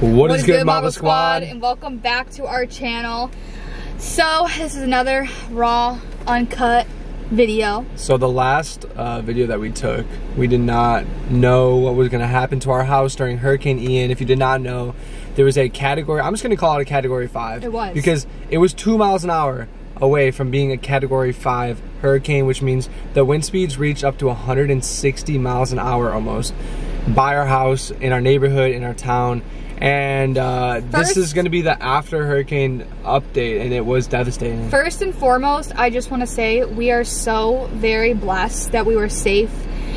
what is, good, Marble Squad? Squad? And welcome back to our channel. So, this is another raw, uncut video. So the last uh, video that we took, we did not know what was gonna happen to our house during Hurricane Ian. If you did not know, there was a category, I'm just gonna call it a category five. It was. Because it was two miles an hour away from being a category five hurricane, which means the wind speeds reached up to 160 miles an hour almost by our house, in our neighborhood, in our town. And uh, this is going to be the after hurricane update, and it was devastating. First and foremost, I just want to say we are so very blessed that we were safe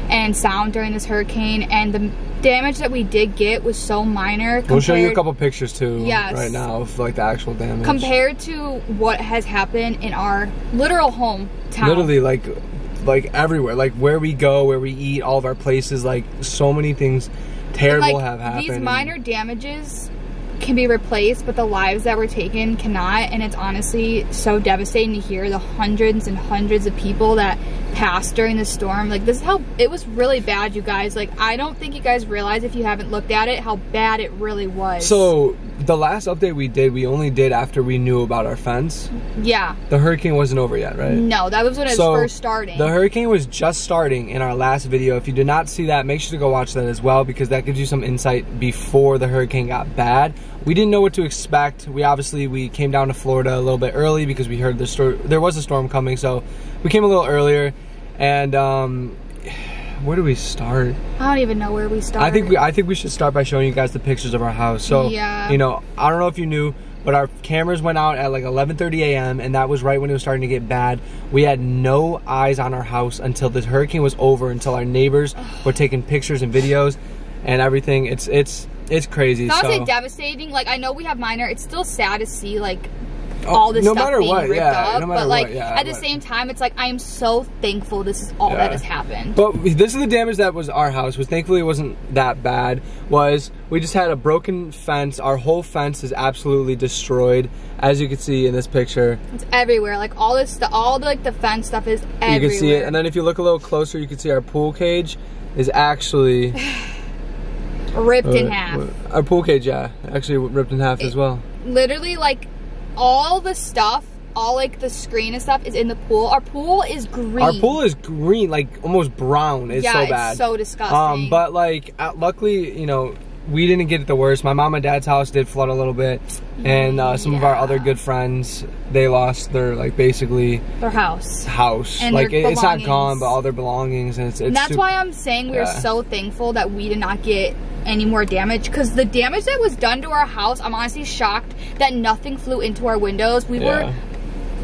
and sound during this hurricane, and the damage that we did get was so minor. We'll show you a couple pictures too Yes. right now of like the actual damage. compared to what has happened in our literal hometown. literally like like everywhere like where we go where we eat all of our places like so many things terrible like, have happened These minor damages can be replaced, but the lives that were taken cannot. And it's honestly so devastating to hear the hundreds and hundreds of people that passed during the storm. Like, this is how it was really bad, you guys. Like, I don't think you guys realize if you haven't looked at it how bad it really was. so the last update we did we only did after we knew about our fence. Yeah. the hurricane wasn't over yet right? No, that was when it was first starting. the hurricane was just starting in our last video. If you did not see that make sure to go watch that as well because that gives you some insight before the hurricane got bad. We didn't know what to expect. We obviously we came down to florida a little bit early because we heard the storm there was a storm coming so we came a little earlier. And um where do we start I don't even know where we start. I think we I think we should start by showing you guys the pictures of our house. So Yeah. you know, I don't know if you knew, but our cameras went out at like 11:30 a.m. and that was right when it was starting to get bad. We had no eyes on our house until the hurricane was over, until our neighbors were taking pictures and videos and everything. It's it's it's crazy. It's honestly so devastating. Like I know we have minor. It's still sad to see like Oh, all this no stuff matter being what, ripped yeah, up. no but like what, yeah, at the same time, it's like I am so thankful this is all that has happened. But this is the damage that was our house, which thankfully wasn't that bad. Was we just had a broken fence. Our whole fence is absolutely destroyed, as you can see in this picture. it's everywhere. Like all this, the, all the like the fence stuff is everywhere. You can see it, and then if you look a little closer, you can see our pool cage is actually ripped in uh, half. Our pool cage, yeah, actually ripped in half as well. Literally, like all the stuff, all like the screen and stuff is in the pool. Our pool is green. Our pool is green, like almost brown. It's yeah, so it's bad. so disgusting. Um, but like, uh, luckily, you know, we didn't get it the worst. My mom and dad's house did flood a little bit, and uh, some of our other good friends they lost their like basically their house. house. And like it- it's not gone, but all their belongings, and it's. it's And that's super- why I'm saying we are Yeah. so thankful that we did not get any more damage because the damage that was done to our house, I'm honestly shocked that nothing flew into our windows. We Yeah. were.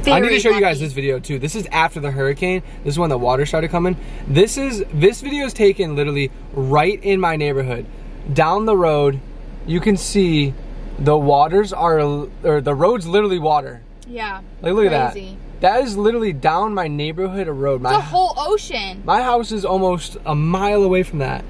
I need to show you guys this video too. This is after the hurricane. This is when the water started coming. This is this video is taken literally right in my neighborhood. Down the road, you can see the waters are or the road's literally water. Yeah. Like look at that. That is literally down my neighborhood a road. It's My a whole ocean. my house is almost a mile away from that.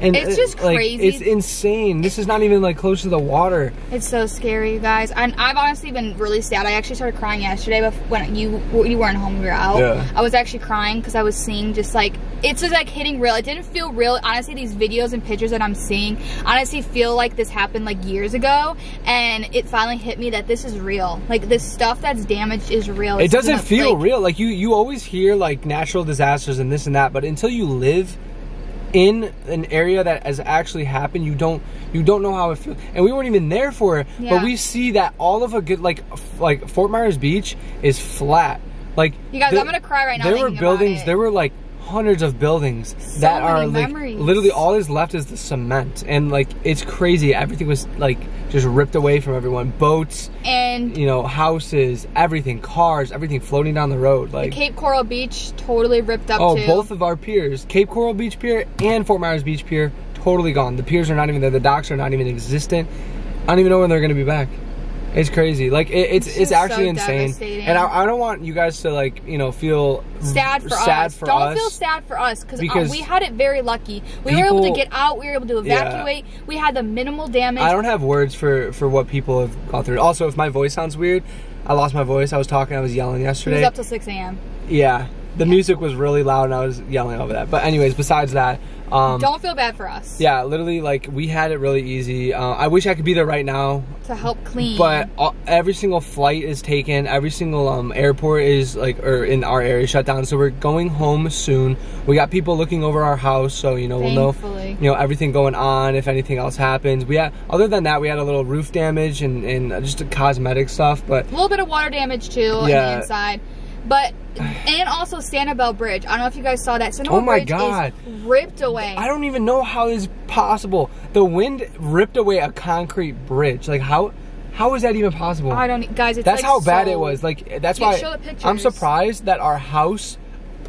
And It's it- just like, crazy. It's insane. This is not even like close to the water. It's so scary, you guys. And I've honestly been really sad. I actually started crying yesterday, but when you you weren't home, we were out. Yeah. I was actually crying because I was seeing just like it's just like hitting real. It didn't feel real. Honestly, these videos and pictures that I'm seeing honestly feel like this happened like years ago, and it finally hit me that this is real. Like this stuff that's damaged is real. it doesn't feel like- real like you you always hear like natural disasters and this and that but until you live in an area that has actually happened you don't you don't know how it feels. And we weren't even there for it Yeah. but we see that all of a good like like fort myers beach is flat. Like You guys, the- I'm gonna cry right now there were buildings there were like hundreds of buildings that many are like memories. literally all is left is the cement and like it's crazy everything was like just ripped away from everyone boats And you know, houses, everything, cars, everything floating down the road. Like, Cape Coral Beach totally ripped up oh, too. both of our piers, Cape Coral Beach Pier and Fort Myers Beach Pier, totally gone. The piers are not even there. The docks are not even existent. I don't even know when they're gonna be back. It's crazy. Like it, it's It's it's, actually so insane. And I, I don't want you guys to like you know feel sad for sad us. For Don't us. feel sad for us cause, uh, we had it very lucky. We were able to get out. We were able to Yeah. evacuate. We had the minimal damage. I don't have words for for what people have gone through. Also, if my voice sounds weird, I lost my voice. I was talking. I was yelling yesterday. was up till 6 a.m. Yeah. The music was really loud and I was yelling over that. But anyways, besides that, um, Don't feel bad for us. yeah, literally like we had it really easy. Uh, I wish I could be there right now, To help clean. but all, every single flight is taken. Every single um, airport is like, or in our area shut down. So we're going home soon. We got people looking over our house, so you know we'll know you know everything going on if anything else happens. We had other than that we had a little roof damage and and just cosmetic stuff, but a little bit of water damage too on Yeah. the inside. But and also Sanibel Bridge. I don't know if you guys saw that. Sanibel Oh my Bridge God. is ripped away. I don't even know how is possible. The wind ripped away a concrete bridge. Like how how is that even possible? I don't, guys. It's That's like how bad it was. Like that's why show the pictures. I'm surprised that our house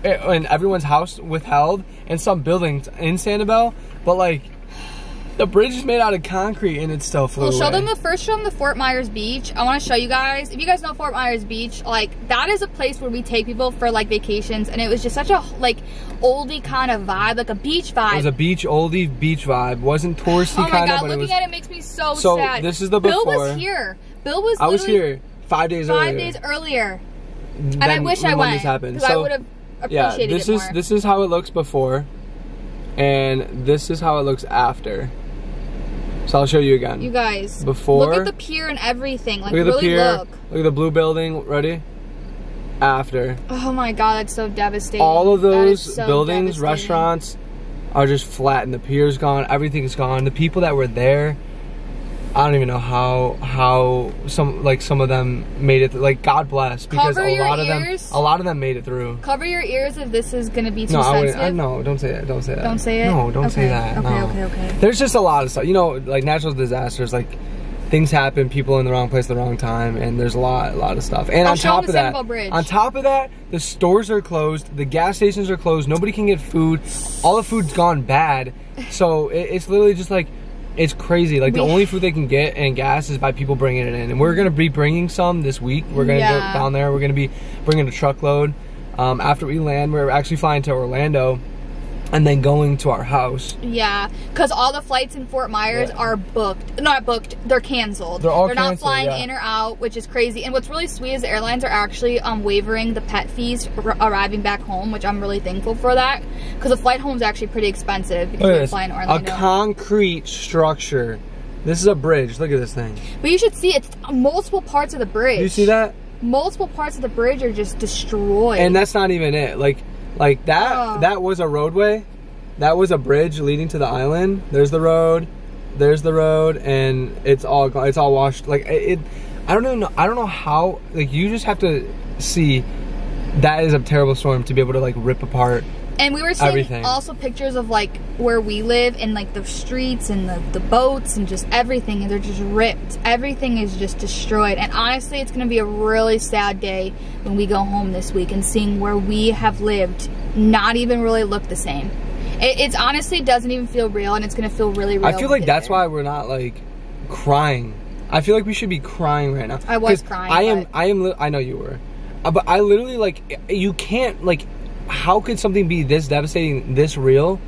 eh, and everyone's house withheld and some buildings in Sanibel, but like the bridge is made out of concrete and it's still flew Well, show away. them the first. Show them the Fort Myers Beach. I want to show you guys. If you guys know Fort Myers Beach, like that is a place where we take people for like vacations, and it was just such a like oldie kind of vibe, like a beach vibe. it was a beach oldie beach vibe. Wasn't touristy oh my kind god, of, but it looking was. at it makes me so, So, sad. this is the before. Bill was here. Bill was. I was here five days five earlier. days earlier, and I wish I went this happened. because I would have appreciated yeah, this is more. this is how it looks before, and this is how it looks after. So I'll show you again. you guys, Before- look at the pier and everything. Like look at the really pier. look. Look at the blue building. Ready? After. Oh my god, that's so devastating. All of those so buildings, restaurants are just flat and the pier's gone, everything's gone. The people that were there, I don't even know how how some like some of them made it like God bless because Cover a lot of them a lot of them made it through. Cover your ears if this is gonna be too No, I sensitive. I, no, don't say that. Don't say that. Don't say it? No, don't say that. okay, no. okay, okay. There's just a lot of stuff. You know, like natural disasters, like things happen, people in the wrong place at the wrong time, and there's a lot, a lot of stuff. And I'll on top of that, Bridge. on top of that, the stores are closed, the gas stations are closed, nobody can get food, all the food's gone bad. So it, it's literally just like. It's crazy. Like the only food they can get and gas is by people bringing it in, and we're gonna be bringing some this week. We're gonna Yeah. go down there. We're gonna be bringing a truckload. Um, after we land, we're actually flying to Orlando, and then going to our house. Yeah, because all the flights in Fort Myers Yeah. are booked. Not booked. They're canceled. They're all not canceled, flying yeah. in or out, which is crazy. And what's really sweet is the airlines are actually um, waiving the pet fees r- arriving back home, which I'm really thankful for that. Because the flight home is actually pretty expensive because Look at we're this. flying to A concrete structure. This is a bridge. Look at this thing. but you should see it's multiple parts of the bridge. You see that? Multiple parts of the bridge are just destroyed. And that's not even it. Like, like that. Oh. That was a roadway. That was a bridge leading to the island. There's the road. There's the road, and it's all it's all washed. Like it. it I don't even know. I don't know how. Like you just have to see. That is a terrible storm to be able to like rip apart. And we were seeing Everything. also pictures of like where we live and like the streets and the, the boats and just everything and they're just ripped. Everything is just destroyed. And honestly, it's gonna be a really sad day when we go home this week and seeing where we have lived not even really look the same. It, it's honestly doesn't even feel real and it's gonna feel really real. I feel like that's there. why we're not like crying. I feel like we should be crying right now. I was crying, I am. I am. li- I know you were, Uh, but I literally like. You can't like. How could something be this devastating, this real?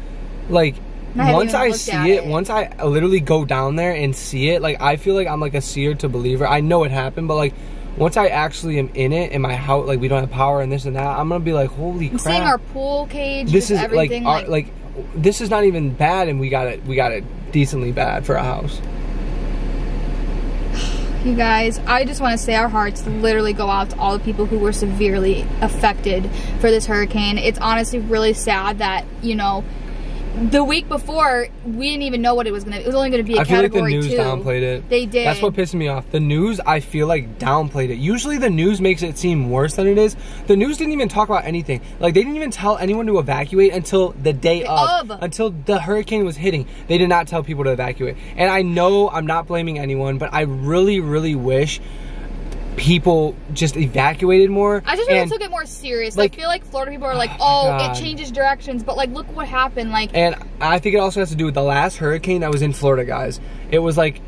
Like I once I see it, it. once I literally go down there and see it, like I feel like I'm like a seer to believer. I know it happened, but like once I actually am in it in my house, like we don't have power and this and that, I'm gonna be like, holy crap! seeing our pool cage, this is like, our, like this is not even bad, and we got it. We got it decently bad for a house. You guys, I just want to say our hearts literally go out to all the people who were severely affected for this hurricane. It's honestly really sad that, you know, the week before we didn't even know what it was gonna it was only gonna be a I feel like the news two. downplayed it. They did. That's what pissed me off. The news, I feel like, downplayed it. Usually the news makes it seem worse than it is. The news didn't even talk about anything. Like, they didn't even tell anyone to evacuate until the day The of. of. Until the hurricane was hitting. They did not tell people to evacuate. And I know I'm not blaming anyone, but I really, really wish people just evacuated more. I just really and, took it more serious. like- I feel like Florida people are like, Oh "Oh, it changes directions," but like, look what happened. Like, And I think it also has to do with the last hurricane that was in Florida, guys. It was like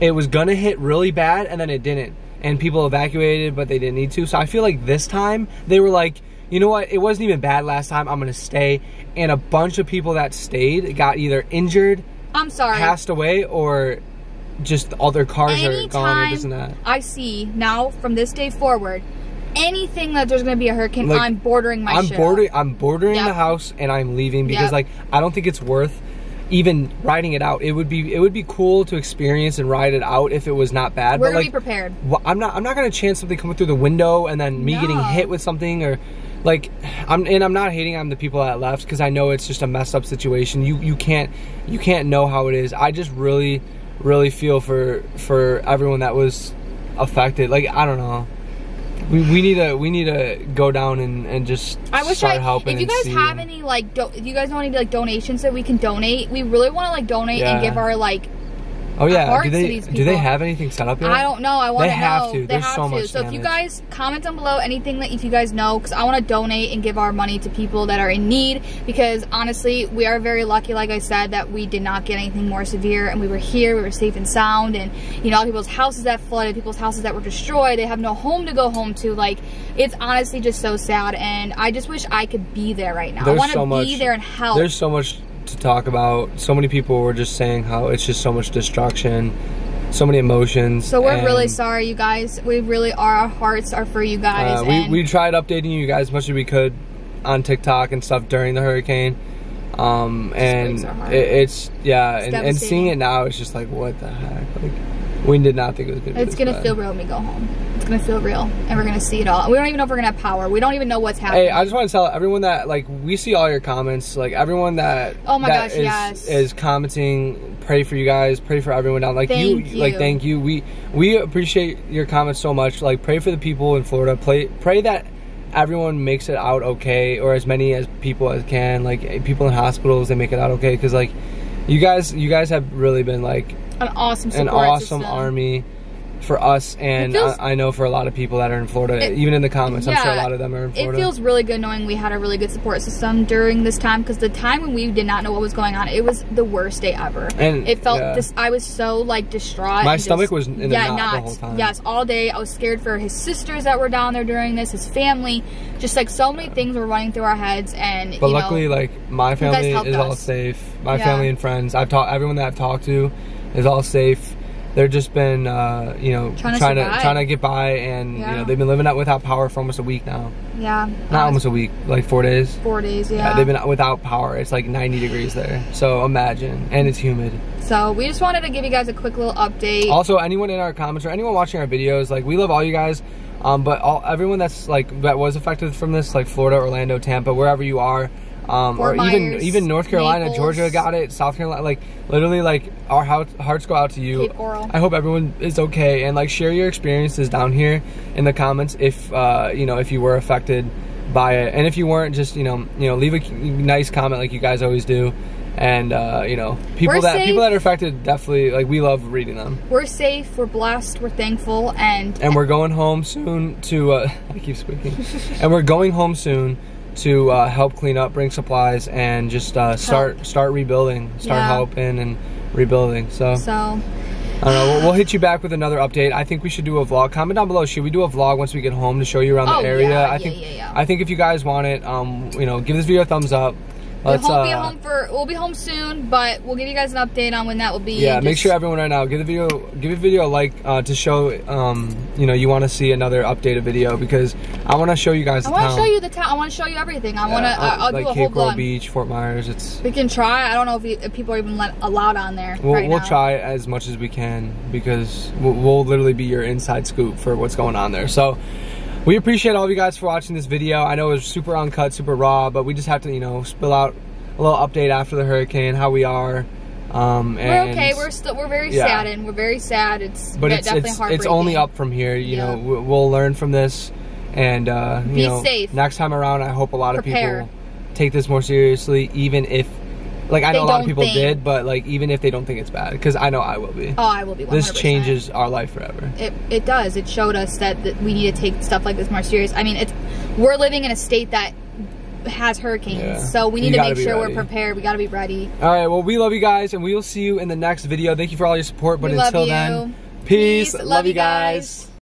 it was gonna hit really bad and then it didn't. And people evacuated, but they didn't need to. So I feel like this time they were like, you know what? It wasn't even bad last time. I'm gonna stay. And a bunch of people that stayed got either injured, I'm sorry. passed away, or just all their cars are gone or Anytime this and that. I see now from this day forward anything that there's gonna be a hurricane, Like, I'm bordering my I'm bordering. I'm bordering Yep. the house, and I'm leaving because Yep. like I don't think it's worth even riding it out. It would be it would be cool to experience and ride it out if it was not bad. We're but gonna like be prepared. I'm not I'm not gonna chance something coming through the window and then me getting hit with something or like I'm and I'm not hating on the people that left because I know it's just a messed up situation. You you can't you can't know how it is. I just really really feel for for everyone that was affected. Like I don't know. We, we need to we need to go down and, and just I wish start I. helping If you guys have any like, do, if you guys know any like donations that we can donate, we really want to like donate Yeah. and give our like. Oh yeah do they do they have anything set up yet? I don't know. I want They to have know. to. They There's have so to. much so if you guys comment down below anything that if you guys know, because I want to donate and give our money to people that are in need. Because honestly, we are very lucky, like I said, that we did not get anything more severe, and we were here. We were safe and sound, and you know, people's houses that flooded, people's houses that were destroyed. They have no home to go home to. Like it's honestly just so sad, and I just wish I could be there right now. I There's want to so be much- there and help. There's so much to talk about. So many people were just saying how it's just so much destruction, so many emotions. so we're really sorry, you guys. We really are. Our hearts are for you guys. Uh, we we tried updating you guys as much as we could on TikTok and stuff during the hurricane. Um, and breaks our heart. it, it's yeah, It's and, and seeing it now, it's just like what the heck? Like we did not think it was gonna. Be It's gonna bad. feel real when we go home. It's gonna feel real, and we're gonna see it all. We don't even know if we're gonna have power. We don't even know what's happening. Hey, I just want to tell everyone that like we see all your comments. Like everyone that Oh my that gosh, is- yes. is commenting. Pray for you guys. Pray for everyone down. Like Thank you, like thank you. We we appreciate your comments so much. Like pray for the people in Florida. Pray pray that everyone makes it out okay, or as many as people as can. Like people in hospitals, they make it out okay. Because like you guys, you guys have really been like an awesome an awesome system. army for us, and feels- I, I know for a lot of people that are in Florida, It- even in the comments, I'm sure a lot of them are in Florida. It feels really good knowing we had a really good support system during this time because the time when we did not know what was going on, it was the worst day ever. And, it felt yeah. this. I was so like distraught. My stomach just- was in a yeah, knot the whole time. Yes, all day. I was scared for his sisters that were down there during this, his family. Just like so many things were running through our heads, and But luckily, know, like my family is all safe. My Yeah. family and friends, I've talked. Everyone that I've talked to is all safe. They're just been, uh, you know, Trying to trying to survive. trying to get by, and you know, they've been living out without power for almost a week now. yeah, Not almost a week, like four days. four days. Yeah, they've been without power. It's like 90 degrees there. So imagine, and it's humid. So we just wanted to give you guys a quick little update. Also, anyone in our comments or anyone watching our videos, like we love all you guys. Um, but all everyone that's like that was affected from this, like Florida, Orlando, Tampa, wherever you are, um, or even even North Carolina, Naples. Georgia got it, South Carolina, like literally, like our hearts go out to you. I hope everyone is okay and like share your experiences down here in the comments if uh, you know if you were affected by it, and if you weren't, just you know you know leave a nice comment like you guys always do. And uh, you know, people We're that safe. people that are affected definitely like we love reading them. we're safe, we're blessed, we're thankful, and and we're going home soon to uh, I keep squeaking, and we're going home soon to uh, help clean up, bring supplies, and just uh, start start rebuilding, start Yeah. helping and rebuilding. So so I don't know. We'll, we'll hit you back with another update. I think we should do a vlog. Comment down below. Should we do a vlog once we get home to show you around Oh, the area? yeah, I think yeah, yeah. I think if you guys want it, um, you know, give this video a thumbs up. We'll Let's home, be uh, home for we'll be home soon, but we'll give you guys an update on when that will be. Yeah, make sure everyone right now give the video give the video a like uh, to show um, you know you want to see another updated video because I want to show you guys I want to show you the town. I want to show you everything. I want to. I'll, I'll like do a Cape whole Coral. Beach, Fort Myers. It's We can try. I don't know if, we, if people are even let, allowed on there. we'll, right we'll try as much as we can because we'll, we'll literally be your inside scoop for what's going on there. So we appreciate all of you guys for watching this video. I know it was super uncut, super raw, but we just have to you know spill out a little update after the hurricane, how we are. Um, We're okay. We're still. We're very Yeah. saddened. We're very sad. It's but it's definitely it's, it's only up from here. You Yeah. know, we- we'll learn from this, and uh, you Be know, safe. next time around, I hope a lot Prepare. of people take this more seriously, even if, like, I They know a lot of people think. did, but like, even if they don't think it's bad, because I know I will be. Oh, I will be. 100%. this changes our life forever. It, it does. It showed us that, that we need to take stuff like this more serious. I mean, it's we're living in a state that has hurricanes, Yeah. so we need to gotta make sure ready. we're prepared. We got to be ready. All right, well, we love you guys, and we will see you in the next video. Thank you for all your support. But We love until you. then, peace. Peace. Love, Love you you guys. guys.